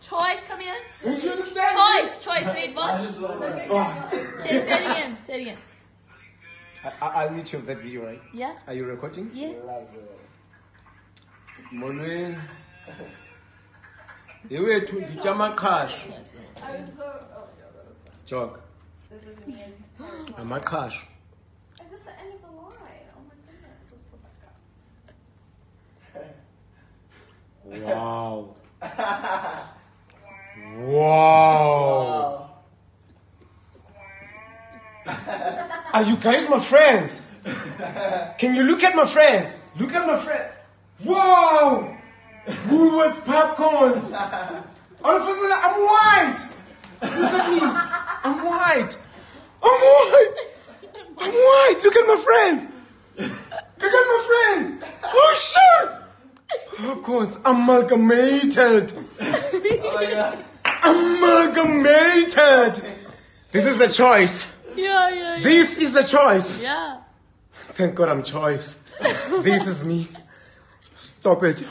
Choice, come here. Don't you understand? Choice, choice, wait, what? this? Okay, say it again, say it again. I, I- I'll meet you with that video, right? Yeah? Are you recording? Yeah? Molweni. Yewethu nditya amaqhashu. I was so. Oh, yeah, that was fun. Jog. This was me and Amaqhashu. Is this the end of the line? Oh my goodness. Let's go. Wow. Wow. Are you guys my friends? Can you look at my friends? Look at my friend. Wow! Woolworths popcorns. All of a sudden, I'm white. Look at me. I'm white. I'm white. I'm white. Look at my friends. Look at my friends. Oh shit! Popcorns amalgamated. Amalgamated. This is a choice. Yeah, yeah, yeah. This is a choice. Yeah. Thank God I'm choice. this is me. Stop it.